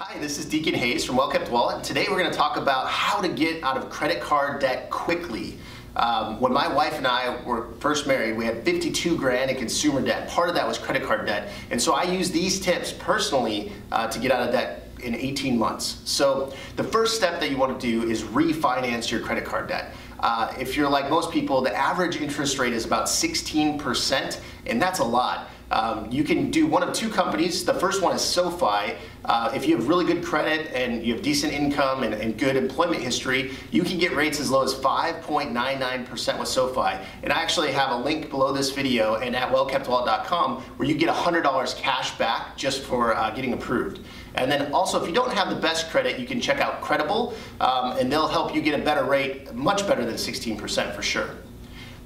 Hi, this is Deacon Hayes from Well Kept Wallet. Today we're going to talk about how to get out of credit card debt quickly. Um, when my wife and I were first married, we had 52 grand in consumer debt. Part of that was credit card debt. And so I use these tips personally uh, to get out of debt in 18 months. So the first step that you want to do is refinance your credit card debt. Uh, if you're like most people, the average interest rate is about 16%, and that's a lot. Um, you can do one of two companies. The first one is SoFi. Uh, if you have really good credit and you have decent income and, and, good employment history, you can get rates as low as 5.99% with SoFi. And I actually have a link below this video and at wellkeptwallet.com where you get $100 cash back just for uh, getting approved. And then also, if you don't have the best credit, you can check out Credible, um, and they'll help you get a better rate, much better than 16% for sure.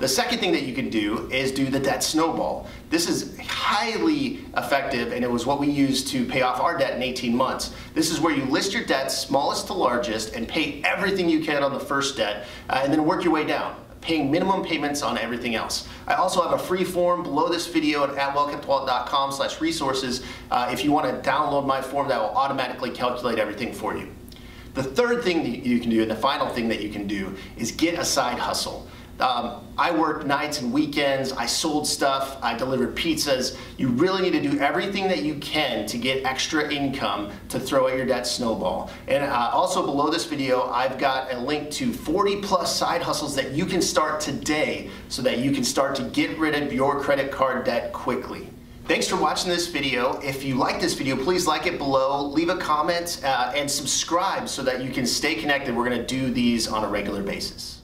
The second thing that you can do is do the debt snowball. This is highly effective and it was what we used to pay off our debt in 18 months. This is where you list your debts smallest to largest and pay everything you can on the first debt uh, and then work your way down paying minimum payments on everything else. I also have a free form below this video at wellkeptwallet.com slash resources uh, if you want to download my form that will automatically calculate everything for you. The third thing that you can do and the final thing that you can do is get a side hustle. Um, I worked nights and weekends, I sold stuff, I delivered pizzas. You really need to do everything that you can to get extra income to throw at your debt snowball. And uh, also below this video, I've got a link to 40 plus side hustles that you can start today so that you can start to get rid of your credit card debt quickly. Thanks for watching this video. If you like this video, please like it below, leave a comment, uh, and subscribe so that you can stay connected. We're gonna do these on a regular basis.